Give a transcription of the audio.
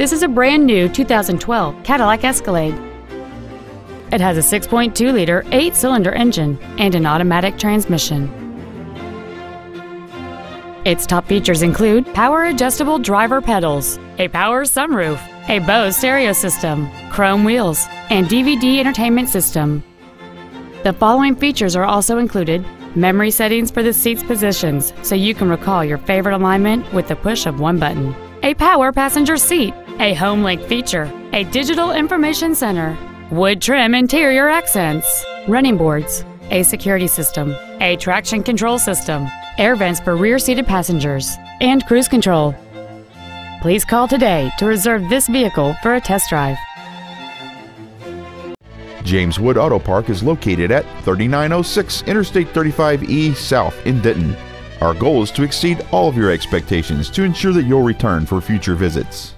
This is a brand new 2012 Cadillac Escalade. It has a 6.2 liter, 8 cylinder engine and an automatic transmission. Its top features include power adjustable driver pedals, a power sunroof, a Bose stereo system, chrome wheels, and DVD entertainment system. The following features are also included memory settings for the seat's positions so you can recall your favorite alignment with the push of one button, a power passenger seat, a home link feature, a digital information center, wood trim interior accents, running boards, a security system, a traction control system, air vents for rear seated passengers, and cruise control. Please call today to reserve this vehicle for a test drive. James Wood Auto Park is located at 3906 Interstate 35E South in Denton. Our goal is to exceed all of your expectations to ensure that you'll return for future visits.